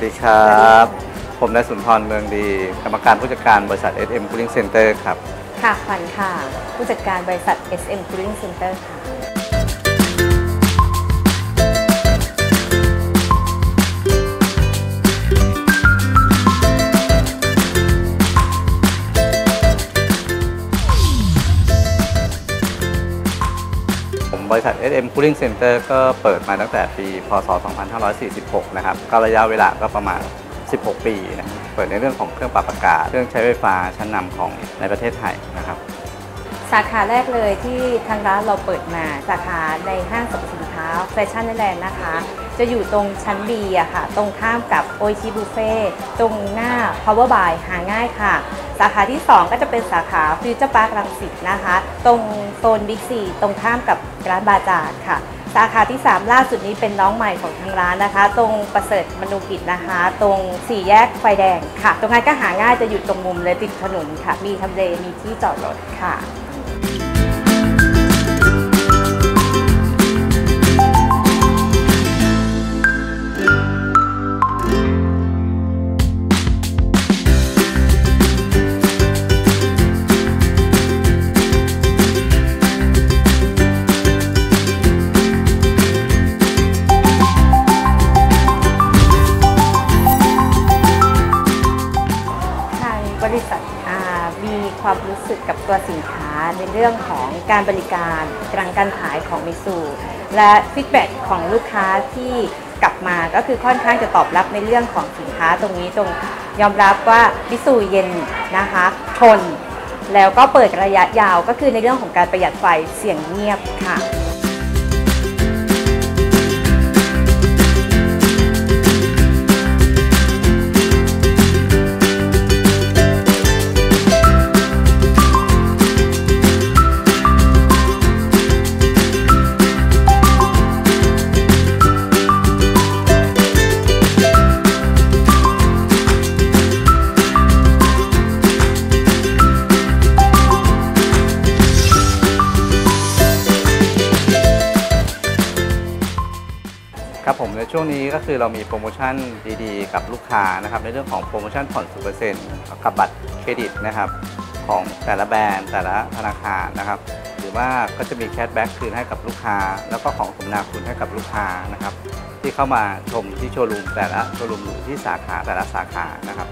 วัสดีครับ ผมนายสุนทรเมืองดี กรรมการผู้จัดการบริษัท SM Cooling Center ครับ ค่ะขวัญค่ะ ผู้จัดการบริษัท SM Cooling Center ค่ะ บริษัท SM Cooling Center ก็เปิดมาตั้งแต่ปี พศ 2546 นะครับก็ระยะเวลาก็ประมาณ 16 ปีนะเปิดในเรื่องของเครื่องปรับอากาศ เครื่องใช้ไฟฟ้าชั้นนำของในประเทศไทยนะครับ สาขาแรกเลยที่ทางร้านเราเปิดมาสาขาในห้างสรรพสินค้าแฟชั่นแลนด์นะคะ จะอยู่ตรงชั้น B อะค่ะ ตรงข้ามกับโออิชิบุฟเฟ่ต์ตรงหน้า Power Buy หาง่ายค่ะ สาขาที่ 2 ก็จะเป็นสาขาฟิวเจอร์พาร์ครังสิตนะคะ ตรงโซนบิ๊กซีตรงข้ามกับร้านบาจาร์ค่ะ สาขาที่ 3 ล่าสุดนี้เป็นน้องใหม่ของทางร้านนะคะ ตรงประเสริฐมนูกิจนะคะ ตรงสี่แยกไฟแดงค่ะ ตรงนั้นก็หาง่ายจะอยู่ตรงมุมเลยติดถนนค่ะ มีทำเลมีที่จอดรถค่ะ ความรู้สึกกับตัวสินค้าในเรื่องของการบริการกลางการขายของมิสูและฟีดแบ็ของลูกค้าที่กลับมาก็คือค่อนข้างจะตอบรับในเรื่องของสินค้าตรงนี้ตรงยอมรับว่ามิสูเย็นนะคะทนแล้วก็เปิดระยะยาวก็คือในเรื่องของการประหยัดไฟเสียงเงียบค่ะ ครับผมในช่วงนี้ก็คือเรามีโปรโมชั่นดีๆ กับลูกค้านะครับในเรื่องของโปรโมชั่นผ่อน 0%กับบัตรเครดิตนะครับของแต่ละแบรนด์แต่ละธนาคารนะครับ หรือว่าก็จะมี cashback คืนให้กับลูกค้า แล้วก็ของสมนาคุณให้กับลูกค้านะครับ ที่เข้ามาชมที่โชว์รูมแต่ละโชว์รูมหรือที่สาขาแต่ละสาขานะครับ